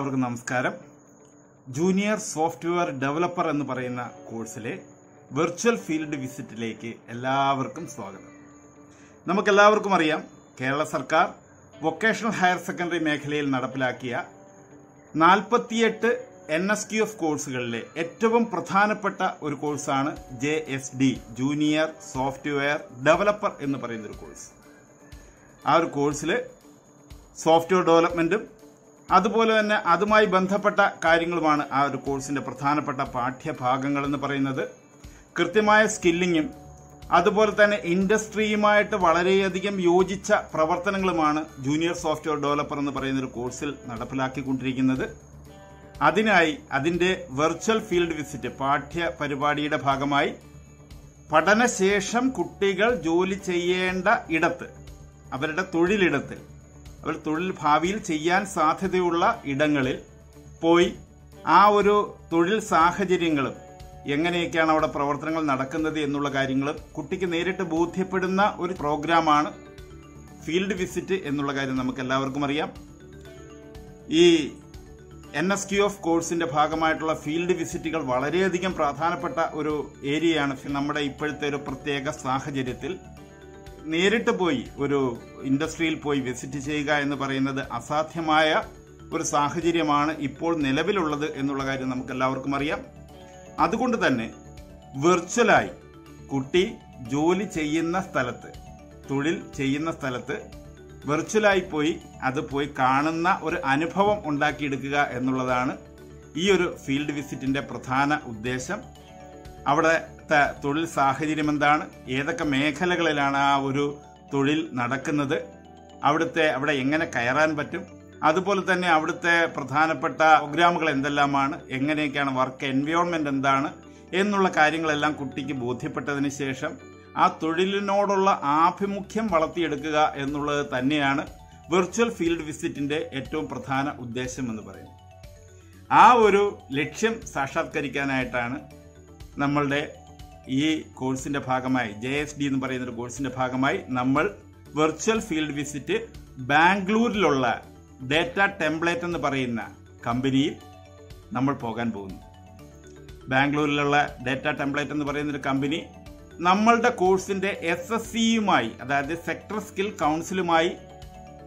എല്ലാവർക്കും നമസ്കാരം. Junior software developer എന്ന് പറയുന്ന കോഴ്സിലെ വെർച്വൽ ഫീൽഡ് വിസിറ്റിലേക്ക് എല്ലാവർക്കും സ്വാഗതം. നമുക്കെല്ലാവർക്കും അറിയാം കേരള സർക്കാർ വൊക്കേഷണൽ ഹയർ സെക്കൻഡറി മേഖലയിൽ നടപ്പിലാക്കിയ നാൽപ്പത്തിയെട്ട് എൻ എസ് ക്യു എഫ് കോഴ്സുകളിലെ ഏറ്റവും പ്രധാനപ്പെട്ട ഒരു കോഴ്സാണ് J S D junior software developer എന്ന് പറയുന്ന ഒരു കോഴ്സ്. ആ ഒരു കോഴ്സിൽ സോഫ്റ്റ്വെയർ ഡെവലപ്മെന്റും അതുപോലെ തന്നെ അതുമായി ബന്ധപ്പെട്ട കാര്യങ്ങളുമാണ് ആ ഒരു കോഴ്സിന്റെ പ്രധാനപ്പെട്ട പാഠ്യഭാഗങ്ങൾ എന്ന് പറയുന്നത്. കൃത്യമായ സ്കില്ലിങ്ങും അതുപോലെ തന്നെ ഇൻഡസ്ട്രിയുമായിട്ട് വളരെയധികം യോജിച്ച പ്രവർത്തനങ്ങളുമാണ് ജൂനിയർ സോഫ്റ്റ്വെയർ ഡെവലപ്പർ എന്ന് പറയുന്ന ഒരു കോഴ്സിൽ നടപ്പിലാക്കിക്കൊണ്ടിരിക്കുന്നത്. അതിനായി അതിന്റെ വെർച്വൽ ഫീൽഡ് വിസിറ്റ് പാഠ്യ പരിപാടിയുടെ ഭാഗമായി പഠനശേഷം കുട്ടികൾ ജോലി ചെയ്യേണ്ട ഇടത്ത് അവരുടെ തൊഴിലിടത്തിൽ അവർ തൊഴിൽ ഭാവിയിൽ ചെയ്യാൻ സാധ്യതയുള്ള ഇടങ്ങളിൽ പോയി ആ ഒരു തൊഴിൽ സാഹചര്യങ്ങളും എങ്ങനെയൊക്കെയാണ് അവിടെ പ്രവർത്തനങ്ങൾ നടക്കുന്നത് എന്നുള്ള കാര്യങ്ങളും കുട്ടിക്ക് നേരിട്ട് ബോധ്യപ്പെടുന്ന ഒരു പ്രോഗ്രാമാണ് ഫീൽഡ് വിസിറ്റ് എന്നുള്ള കാര്യം നമുക്ക് എല്ലാവർക്കും അറിയാം. ഈ എൻ എസ് ക്യു എഫ് കോഴ്സിന്റെ ഭാഗമായിട്ടുള്ള ഫീൽഡ് വിസിറ്റുകൾ വളരെയധികം പ്രധാനപ്പെട്ട ഒരു ഏരിയയാണ് നമ്മുടെ ഇപ്പോഴത്തെ ഒരു പ്രത്യേക സാഹചര്യത്തിൽ. നേരിട്ട് പോയി ഒരു ഇൻഡസ്ട്രിയിൽ പോയി വിസിറ്റ് ചെയ്യുക എന്ന് പറയുന്നത് അസാധ്യമായ ഒരു സാഹചര്യമാണ് ഇപ്പോൾ നിലവിലുള്ളത് എന്നുള്ള കാര്യം നമുക്ക് എല്ലാവർക്കും അറിയാം. അതുകൊണ്ട് തന്നെ വെർച്വലായി കുട്ടി ജോലി ചെയ്യുന്ന സ്ഥലത്ത് തൊഴിൽ ചെയ്യുന്ന സ്ഥലത്ത് വെർച്വലായി പോയി അത് പോയി കാണുന്ന ഒരു അനുഭവം ഉണ്ടാക്കിയെടുക്കുക എന്നുള്ളതാണ് ഈ ഒരു ഫീൽഡ് വിസിറ്റിന്റെ പ്രധാന ഉദ്ദേശം. അവിടുത്തെ തൊഴിൽ സാഹചര്യം എന്താണ്? ഏതൊക്കെ മേഖലകളിലാണ് ആ ഒരു തൊഴിൽ നടക്കുന്നത്? അവിടുത്തെ അവിടെ എങ്ങനെ കയറാൻ പറ്റും? അതുപോലെ തന്നെ അവിടുത്തെ പ്രധാനപ്പെട്ട പ്രോഗ്രാമുകൾ എന്തെല്ലാമാണ്? എങ്ങനെയൊക്കെയാണ് വർക്ക് എൻവയോൺമെന്റ് എന്താണ്? എന്നുള്ള കാര്യങ്ങളെല്ലാം കുട്ടിക്ക് ബോധ്യപ്പെട്ടതിന് ശേഷം ആ തൊഴിലിനോടുള്ള ആഭിമുഖ്യം വളർത്തിയെടുക്കുക എന്നുള്ളത് തന്നെയാണ് വെർച്വൽ ഫീൽഡ് വിസിറ്റിന്റെ ഏറ്റവും പ്രധാന ഉദ്ദേശം എന്ന് പറയുന്നത്. ആ ഒരു ലക്ഷ്യം സാക്ഷാത്കരിക്കാനായിട്ടാണ് നമ്മളുടെ ഈ കോഴ്സിന്റെ ഭാഗമായി ജെ എസ് ഡി എന്ന് പറയുന്ന ഒരു കോഴ്സിന്റെ ഭാഗമായി നമ്മൾ വെർച്വൽ ഫീൽഡ് വിസിറ്റ് ബാംഗ്ലൂരിലുള്ള ഡേറ്റ ടെംപ്ലേറ്റ് എന്ന് പറയുന്ന കമ്പനിയിൽ നമ്മൾ പോകാൻ പോകുന്നു. ബാംഗ്ലൂരിലുള്ള ഡേറ്റ ടെംപ്ലേറ്റ് എന്ന് പറയുന്ന ഒരു കമ്പനി നമ്മളുടെ കോഴ്സിന്റെ എസ് എസ് സിയുമായി അതായത് സെക്ടർ സ്കിൽ കൗൺസിലുമായി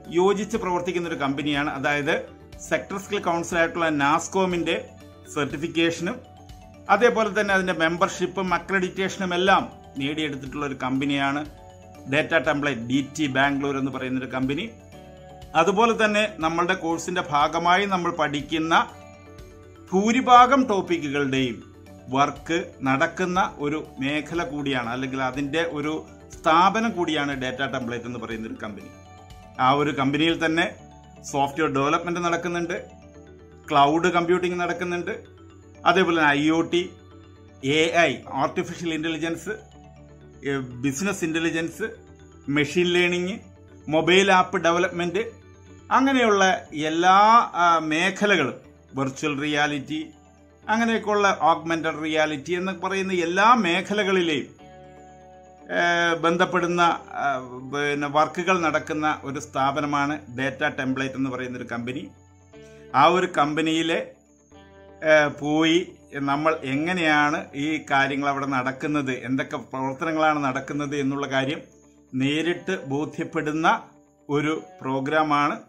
യോജിച്ച് പ്രവർത്തിക്കുന്ന ഒരു കമ്പനിയാണ്. അതായത് സെക്ടർ സ്കിൽ കൗൺസിലായിട്ടുള്ള നാസ്കോമിന്റെ സർട്ടിഫിക്കേഷനും അതേപോലെ തന്നെ അതിന്റെ മെമ്പർഷിപ്പും അക്രഡിറ്റേഷനും എല്ലാം നേടിയെടുത്തിട്ടുള്ള ഒരു കമ്പനിയാണ് Data Template D T Bangalore എന്ന് പറയുന്ന ഒരു കമ്പനി. അതുപോലെ തന്നെ നമ്മളുടെ കോഴ്സിന്റെ ഭാഗമായി നമ്മൾ പഠിക്കുന്ന ഭൂരിഭാഗം ടോപ്പിക്കുകളുടെയും വർക്ക് നടക്കുന്ന ഒരു മേഖല കൂടിയാണ് അല്ലെങ്കിൽ അതിന്റെ ഒരു സ്ഥാപനം കൂടിയാണ് ഡേറ്റ ടെംപ്ലേറ്റ് എന്ന് പറയുന്ന ഒരു കമ്പനി. ആ ഒരു കമ്പനിയിൽ തന്നെ സോഫ്റ്റ്വെയർ ഡെവലപ്മെന്റ് നടക്കുന്നുണ്ട് ക്ലൗഡ് കമ്പ്യൂട്ടിംഗ് നടക്കുന്നുണ്ട് അതേപോലെ തന്നെ I O T A I artificial intelligence business intelligence machine learning mobile app development അങ്ങനെയുള്ള എല്ലാ മേഖലകളും വെർച്വൽ റിയാലിറ്റി അങ്ങനെയൊക്കെയുള്ള ഓഗ്മെന്റഡ് റിയാലിറ്റി എന്ന് പറയുന്ന എല്ലാ മേഖലകളിലെയും ബന്ധപ്പെടുന്ന പിന്നെ വർക്കുകൾ നടക്കുന്ന ഒരു സ്ഥാപനമാണ് ഡേറ്റ ടെംപ്ലേറ്റ് എന്ന് പറയുന്ന ഒരു കമ്പനി ആ ഒരു കമ്പനിയിലെ പോയി. നമ്മൾ എങ്ങനെയാണ് ഈ കാര്യങ്ങൾ അവിടെ നടക്കുന്നത്? എന്തൊക്കെ പ്രവർത്തനങ്ങളാണ് നടക്കുന്നത് എന്നുള്ള കാര്യം നേരിട്ട് ബോധ്യപ്പെടുന്ന ഒരു പ്രോഗ്രാമാണ്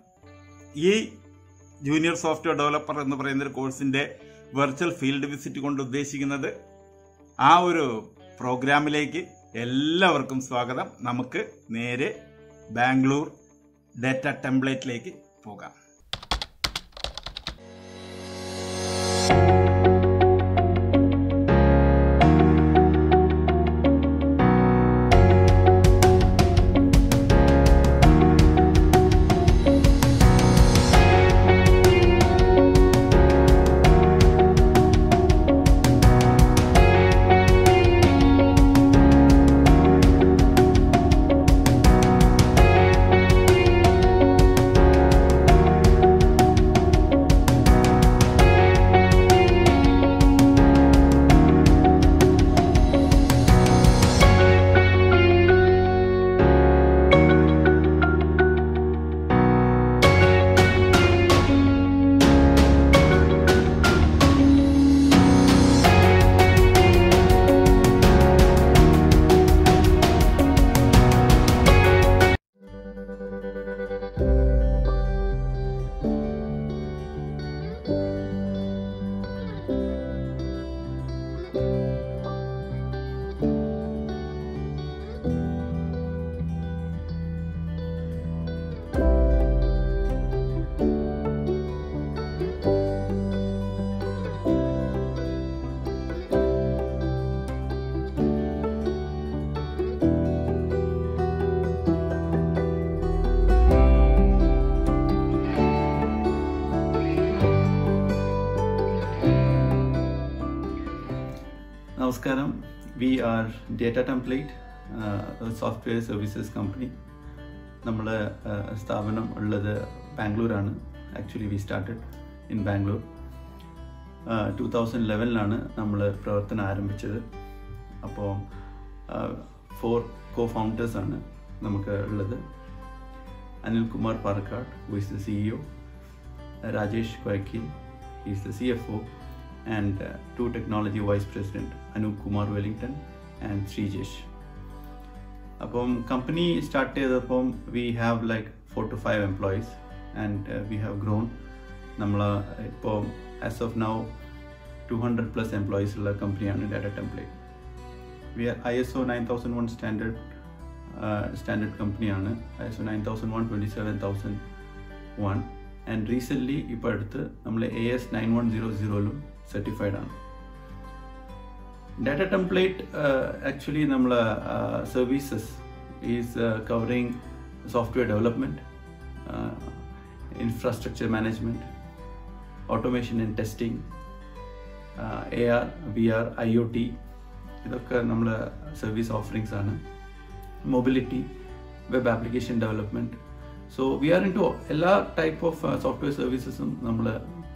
ഈ ജൂനിയർ സോഫ്റ്റ്വെയർ ഡെവലപ്പർ എന്ന് പറയുന്ന ഒരു കോഴ്സിന്റെ വെർച്വൽ ഫീൽഡ് വിസിറ്റ് കൊണ്ട് ഉദ്ദേശിക്കുന്നത്. ആ ഒരു പ്രോഗ്രാമിലേക്ക് എല്ലാവർക്കും സ്വാഗതം. നമുക്ക് നേരെ ബാംഗ്ലൂർ ഡേറ്റ ടെംപ്ലേറ്റിലേക്ക് പോകാം. നമസ്കാരം. We are Data Template software services company. നമ്മൾ സ്ഥാപനം ഉള്ളത് ബാംഗ്ലൂരാണ്. Actually we started in Bangalore. Two thousand ലെവനിലാണ് നമ്മൾ പ്രവർത്തനം ആരംഭിച്ചത്. അപ്പോൾ ഫോർ കോ ഫൗണ്ടേഴ്സാണ് നമുക്ക് ഉള്ളത്. Anil Kumar Parkad who is the CEO Rajesh Koyakkil he is the C F O and uh, two technology vice president Anup Kumar Wellington and Srijesh. അപ്പം company start ചെയ്തപ്പം we have like four to five employees and we have grown നമ്മൾ ഇപ്പോൾ as of now two hundred plus employees ഉള്ള കമ്പനിയാണ് Data Template we are I S O nine thousand one standard standard കമ്പനിയാണ് I S O nine thousand one twenty seven thousand one and recently ഇപ്പോൾ അടുത്ത് നമ്മൾ A S nine one zero സീറോയിലും certified ആണ് data template actually നമ്മൾ services is covering software development infrastructure management automation and testing A R V R I O T ഇതൊക്കെ നമ്മൾ service offerings ആണ് mobility web application development so we are into എല്ലാ type of software സർവീസസും നമ്മൾ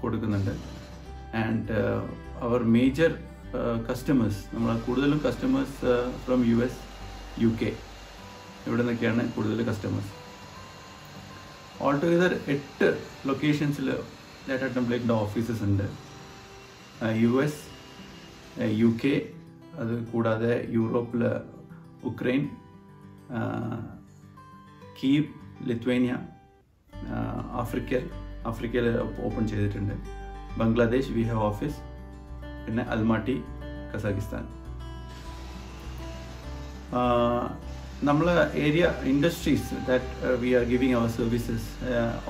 കൊടുക്കുന്നുണ്ട് and our major customers നമ്മൾ കൂടുതലും customers from U S U K ഇവിടെ നിന്നൊക്കെയാണ് കൂടുതൽ കസ്റ്റമേഴ്സ് ഓൾ ടുഗദർ എട്ട് ലൊക്കേഷൻസിൽ ഡാറ്റാ ടെംപ്ലേറ്റിന്റെ ഓഫീസസ് ഉണ്ട്. യു എസ് യു കെ അത് കൂടാതെ യൂറോപ്പിൽ ഉക്രൈൻ കീവ് ലിത്വേനിയ ആഫ്രിക്ക ആഫ്രിക്കയിൽ ഓപ്പൺ ചെയ്തിട്ടുണ്ട്. ബംഗ്ലാദേശ് വി ഹാവ് ഓഫീസ് പിന്നെ അൽമാട്ടി കസാഖിസ്ഥാൻ നമ്മൾ area industries that we are giving our services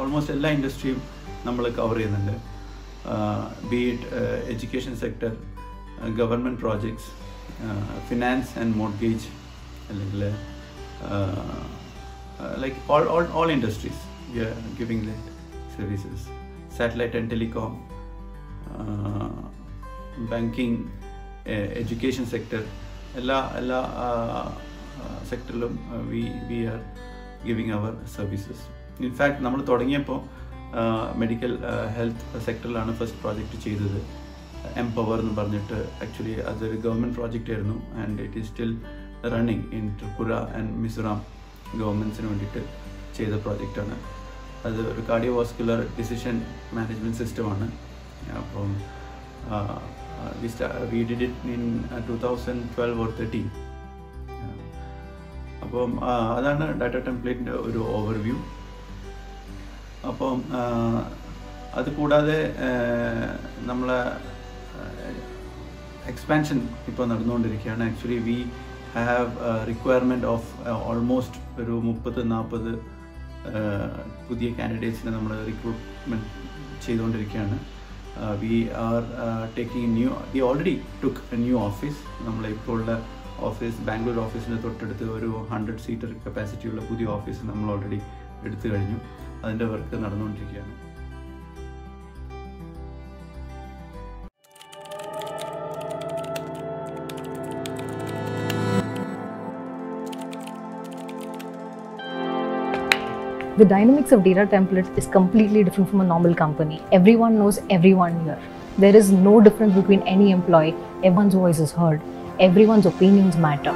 almost എല്ലാ ഇൻഡസ്ട്രിയും നമ്മൾ കവർ ചെയ്യുന്നുണ്ട്. Be it education sector government projects finance and mortgage അല്ലെങ്കിൽ like all all all industries we are giving the services satellite and telecom banking education sector എല്ലാ എല്ലാ സെക്ടറിലും we we are giving our services in fact നമ്മൾ തുടങ്ങിയപ്പോൾ medical health സെക്ടറിലാണ് first project ചെയ്തത്. Empower എന്ന് പറഞ്ഞിട്ട് actually അതൊരു ഗവൺമെന്റ് പ്രോജക്റ്റ് ആയിരുന്നു. And it is still running in Tripura and Mizoram ഗവൺമെന്റ്സിന് വേണ്ടിയിട്ട് ചെയ്ത പ്രോജക്റ്റാണ് അത് ഒരു കാർഡിയോവാസ്കുലർ ഡിസിഷൻ മാനേജ്മെന്റ് സിസ്റ്റമാണ് അപ്പം we did it in two thousand twelve or thirteen അപ്പം അതാണ് ഡാറ്റ ടെംപ്ലേറ്റിന്റെ ഒരു ഓവർവ്യൂ അപ്പം അത് കൂടാതെ നമ്മളെ എക്സ്പാൻഷൻ ഇപ്പോൾ നടന്നുകൊണ്ടിരിക്കുകയാണ്. Actually we have requirement of almost ഒരു മുപ്പത് നാൽപ്പത് പുതിയ കാൻഡിഡേറ്റ്സിനെ നമ്മൾ റിക്രൂട്ട്മെന്റ് ചെയ്തുകൊണ്ടിരിക്കുകയാണ്. We are taking new we already took a new office നമ്മൾ ഇപ്പോൾ ഉള്ള ഓഫീസ് ബാംഗ്ലൂർ ഓഫീസിന്റെ തൊട്ടടുത്ത് ഒരു ഹൺഡ്രഡ് സീറ്റർ കപ്പാസിറ്റി ഉള്ള പുതിയ ഓഫീസ് നമ്മൾ ഓൾറെഡി എടുത്തു കഴിഞ്ഞു. അതിന്റെ വർക്ക് നടന്നുകൊണ്ടിരിക്കുകയാണ്. The dynamics of data templates is completely different from a normal company. Everyone knows everyone here. There is no difference between any employee. Everyone's voice is heard. Everyone's opinions matter.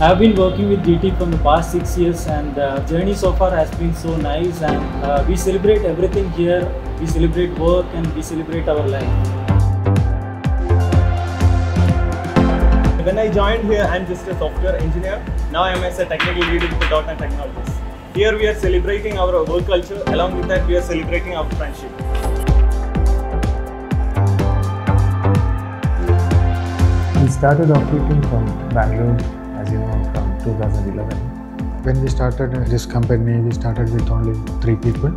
I've been working with DT from the past six years, and the journey so far has been so nice. And uh, we celebrate everything here. We celebrate work and we celebrate our life. Joined here, I'm just a software engineer. Now I'm as a technical lead with the .NET Technologies. Here we are celebrating our work culture. Along with that, we are celebrating our friendship. We started operating from Bangalore, as you know, from 2011. When we started uh, this company, we started with only three people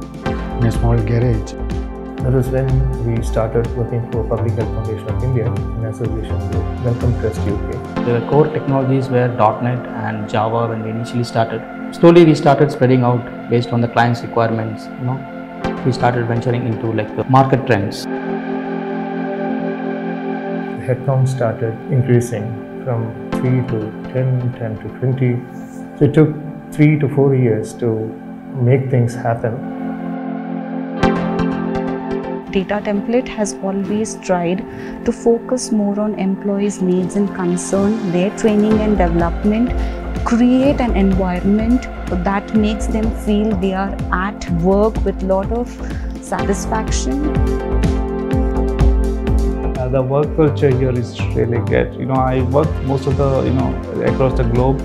in a small garage. That was when we started working for Public Health Foundation of India in association with Welcome Trust UK. The core technologies were .NET and Java when we initially started. Slowly we started spreading out based on the client's requirements. You know, we started venturing into like the market trends. The headcount started increasing from 3 to 10, 10 to 20. So it took 3 to 4 years to make things happen. Data Template has always tried to focus more on employees' needs and concern, their training and development, create an environment that makes them feel they are at work with lot of satisfaction. Uh, the work culture here is really good. You know, I work most of the, you know, across the globe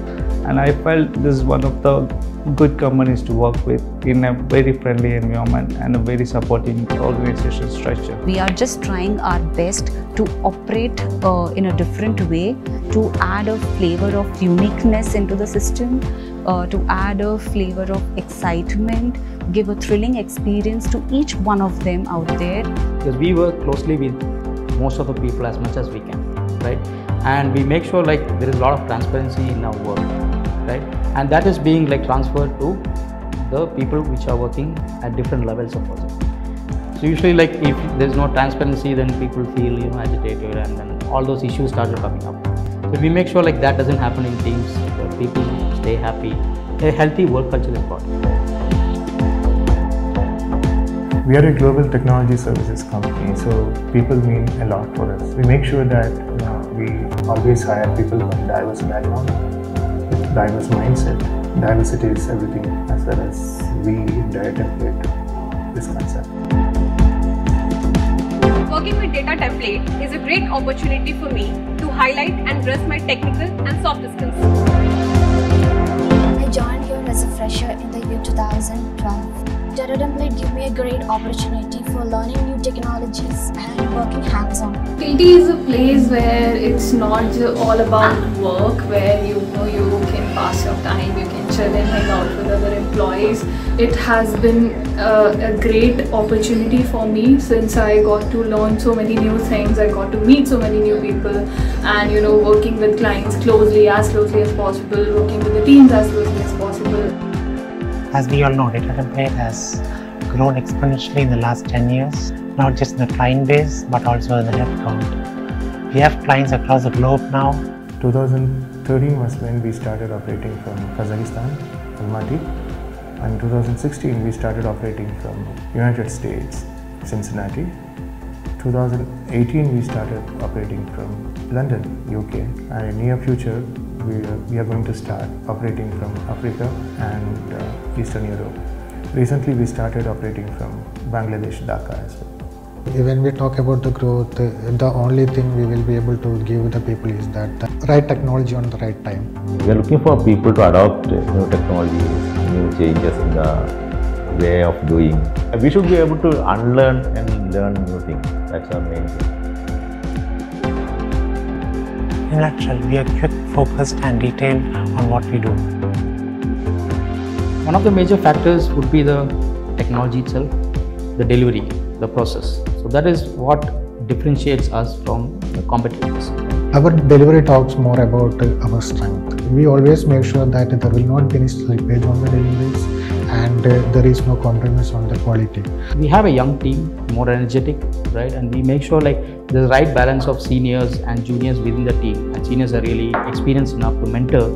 and I felt this is one of the good companies to work with in a very friendly environment and a very supporting organization structure. We are just trying our best to operate uh, in a different way, to add a flavor of uniqueness into the system, uh, to add a flavor of excitement, give a thrilling experience to each one of them out there. because we work closely with most of the people as much as we can right and we make sure like there is a lot of transparency in our work right? And that is being like transferred to the people which are working at different levels of project. So usually like if there's no transparency then people feel you know agitated and then all those issues started coming up. So we make sure like that doesn't happen in teams people stay happy. A healthy work culture is important. We are a global technology services company, so people mean a lot for us. We make sure that you know, we always hire people from diverse background, with diverse mindset. Diversity is everything as well as we in Data Template this concept. Working with Data Template is a great opportunity for me to highlight and dress my technical and soft skills. I joined here as a fresher in the year 2012. Data Template gave me a great opportunity for learning new technologies and working hands-on. TT is a place where it's not all about work, where you know you can pass your time, you can chill and hang out with other employees. It has been uh, a great opportunity for me since I got to learn so many new things. I got to meet so many new people, and you know, working with clients closely, as closely as possible, working with the teams as closely as possible. As we all know, Data Template has grown exponentially in the last 10 years, not just in the client base, but also in the headcount. We have clients across the globe now. 2013 was when we started operating from Kazakhstan, Almaty. And 2016 we started operating from United States, Cincinnati. 2018 we started operating from London, UK. And in near future we are, we are going to start operating from Africa and uh, Eastern Europe. Recently we started operating from Bangladesh, Dhaka as well. When we talk about the growth, uh, the only thing we will be able to give the people is that the right technology on the right time. We are looking for people to adopt new technologies, new changes in the way of doing. We should be able to unlearn and learn new things. That's our main thing. In a nutshell, we are quick, focused, and detailed on what we do. One of the major factors would be the technology itself, the delivery, the process. So that is what differentiates us from the competitors. Our delivery talks more about our strength. We always make sure that there will not be any slippage on the deliveries and uh, there is no compromise on the quality. We have a young team, more energetic, right? And we make sure like the right balance of seniors and juniors within the team. And seniors are really experienced enough to mentor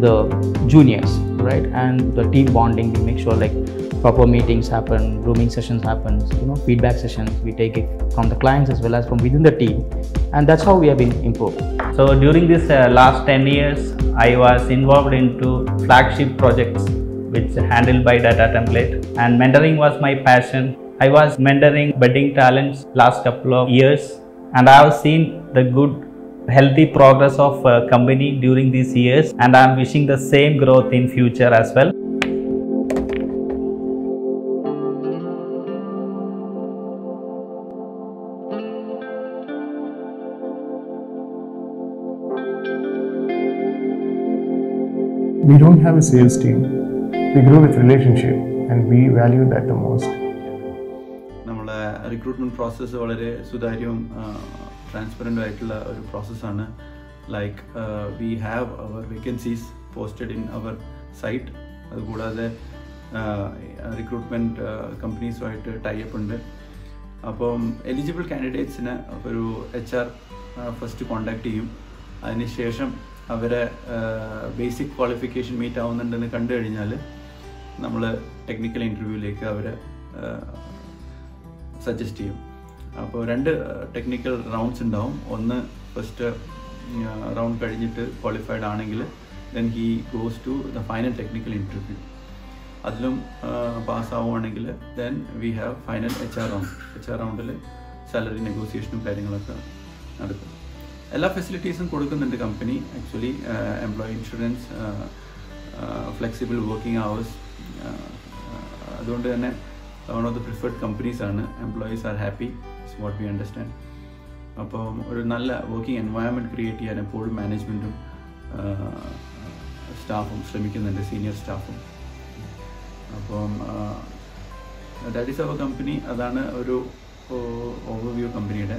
the juniors, right? And the team bonding, we make sure like proper meetings happen, grooming sessions happen, you know, feedback sessions. We take it from the clients as well as from within the team, and that's how we have been improved. So during this uh, last 10 years, I was involved into flagship projects which handled by Data Template, and mentoring was my passion. I was mentoring budding talents last couple of years, and I have seen the good healthy progress of uh, company during these years and i'm wishing the same growth in future as well don't have a sales team. We grow with relationship and we value that the most. നമ്മളെ recruitment process വളരെ സുതാര്യവും transparent ആയിട്ടുള്ള ഒരു പ്രോസസ്സാണ് like we have our vacancies posted in our site അതുകൂടാതെ recruitment കമ്പനീസുമായിട്ട് type ഉണ്ട് അപ്പം എലിജിബിൾ കാൻഡിഡേറ്റ്സിന് ഒരു എച്ച് ആർ ഫസ്റ്റ് കോണ്ടാക്ട് ചെയ്യും അതിനുശേഷം അവരെ ബേസിക് ക്വാളിഫിക്കേഷൻ മീറ്റ് ആവുന്നുണ്ടെന്ന് കണ്ടു കഴിഞ്ഞാൽ നമ്മൾ ടെക്നിക്കൽ ഇന്റർവ്യൂവിലേക്ക് അവരെ സജസ്റ്റ് ചെയ്യും. അപ്പോൾ രണ്ട് ടെക്നിക്കൽ റൗണ്ട്സ് ഉണ്ടാവും. ഒന്ന് ഫസ്റ്റ് റൗണ്ട് കഴിഞ്ഞിട്ട് ക്വാളിഫൈഡ് ആണെങ്കിൽ then he goes to the final technical interview അതിലും പാസ് ആവുകയാണെങ്കിൽ then we have final H R round H R റൗണ്ടിൽ സാലറി നെഗോസിയേഷനും കാര്യങ്ങളൊക്കെ നടക്കും. എല്ലാ ഫെസിലിറ്റീസും കൊടുക്കുന്നുണ്ട് company actually employee insurance flexible working hours അതുകൊണ്ട് തന്നെ one of the preferred companies ആണ്. Employees are happy is what we understand അപ്പോൾ ഒരു നല്ല വർക്കിംഗ് എൻവയോൺമെന്റ് ക്രിയേറ്റ് ചെയ്യാൻ എപ്പോഴും മാനേജ്മെന്റും സ്റ്റാഫും ശ്രമിക്കുന്നുണ്ട് സീനിയർ സ്റ്റാഫും അപ്പം ദാറ്റ് ഈസ് അവർ കമ്പനി അതാണ് ഒരു ഓവർവ്യൂ കമ്പനിയുടെ